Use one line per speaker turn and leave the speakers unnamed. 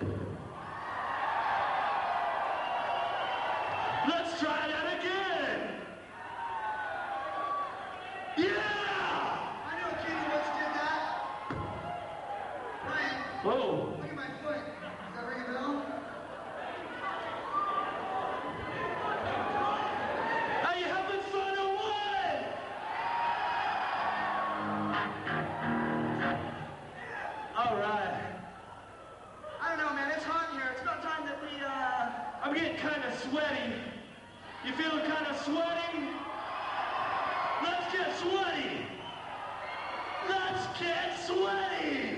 Let's try that again. Yeah!
I know Keith once did that. Ryan,
Oh,
look at my foot.
Sweaty. You feeling kind of sweaty? Let's get sweaty. Let's get sweaty.